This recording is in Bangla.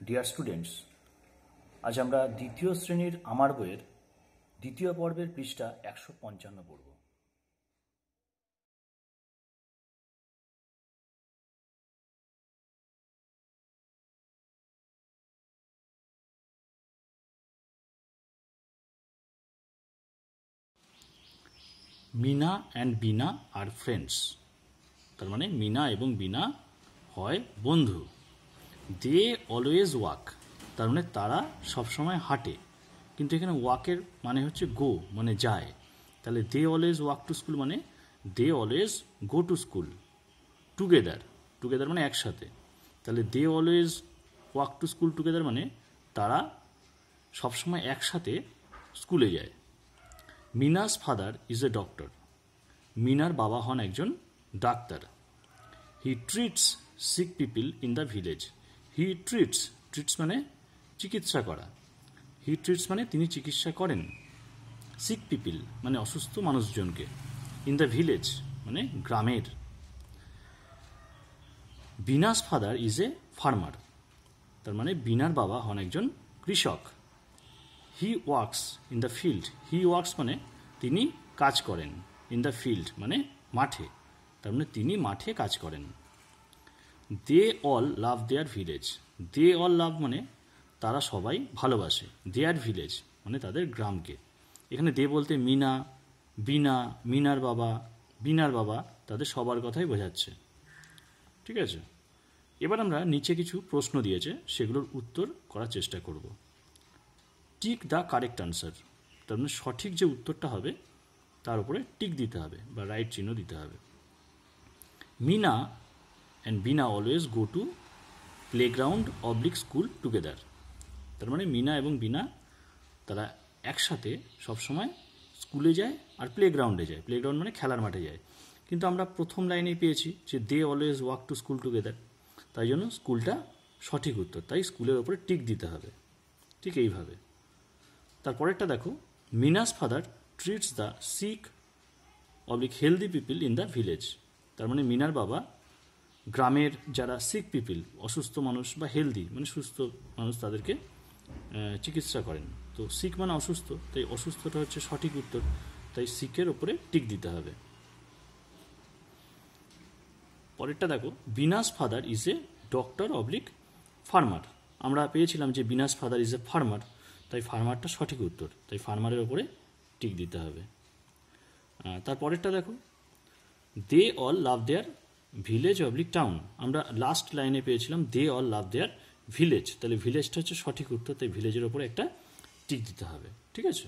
ডিয়ার স্টুডেন্টস আজ আমরা দ্বিতীয় শ্রেণির আমার বইয়ের দ্বিতীয় পর্বের পৃষ্ঠা একশো পঞ্চান্ন পড়ব। মিনা অ্যান্ড বিনা আর ফ্রেন্ডস তার মানে মিনা এবং বিনা হয় বন্ধু। দে অলওয়েজ ওয়াক তার মানে তারা সবসময় হাঁটে। কিন্তু এখানে ওয়াকের মানে হচ্ছে গো মানে যায়। তাহলে they always walk to school মানে they always go to school together together মানে একসাথে। তাহলে they always walk to school together মানে তারা সবসময় একসাথে স্কুলে যায়। Meena's father is a doctor মিনার বাবা হন একজন doctor. He treats sick people in the village he treats treats মানে চিকিৎসা করা। হি ট্রিটস মানে তিনি চিকিৎসা করেন। সিক পিপিল মানে অসুস্থ মানুষজনকে। ইন দ্য ভিলেজ মানে গ্রামের। Bina's father is a farmer তার মানে বিনার বাবা হন একজন কৃষক। He works in the field he works মানে তিনি কাজ করেন। ইন দ্য ফিল্ড মানে মাঠে। তার মানে তিনি মাঠে কাজ করেন। They all love their village they all love মানে তারা সবাই ভালোবাসে। দেয়ার ভিলেজ মানে তাদের গ্রামকে। এখানে দে বলতে মিনা, বিনা, মিনার বাবা, বিনার বাবা তাদের সবার কথাই বোঝাচ্ছে। ঠিক আছে? এবার আমরা নিচে কিছু প্রশ্ন দিয়েছে, সেগুলোর উত্তর করার চেষ্টা করব। টিক দ্য কারেক্ট আনসার তার মানে সঠিক যে উত্তরটা হবে, তার উপরে টিক দিতে হবে বা রাইট চিহ্ন দিতে হবে। Meena and Bina always go to playground oblique school together তার মানে মিনা এবং বিনা, তারা একসাথে সবসময় স্কুলে যায় আর প্লেগ্রাউন্ডে যায়। প্লেগ্রাউন্ড মানে খেলার মাঠে যায়। কিন্তু আমরা প্রথম লাইনেই পেয়েছি যে they always walk to school together তাই জন্য স্কুলটা সঠিক উত্তর। তাই স্কুলের ওপরে টিক দিতে হবে। ঠিক এইভাবে। তারপরেরটা দেখো। Meena's father treats the sick oblique healthy people in the village তার মানে মিনার বাবা গ্রামের যারা সিক পিপিল অসুস্থ মানুষ বা হেলদি মানে সুস্থ মানুষ তাদেরকে চিকিৎসা করেন। তো সিক মানে অসুস্থ, তাই অসুস্থটা হচ্ছে সঠিক উত্তর, তাই সিকের ওপরে টিক দিতে হবে। পরেরটা দেখো Bina's father is a doctor oblique farmer আমরা পেয়েছিলাম যে Bina's father is a farmer তাই ফার্মারটা সঠিক উত্তর, তাই ফার্মারের ওপরে টিক দিতে হবে। তারপরেরটা দেখো they all love their village oblique town আমরা লাস্ট লাইনে পেয়েছিলাম দে অল লাভ দেয়ার ভিলেজ তাহলে ভিলেজটা হচ্ছে সঠিক উত্তর, তাই ভিলেজের ওপরে একটা টিক দিতে হবে। ঠিক আছে?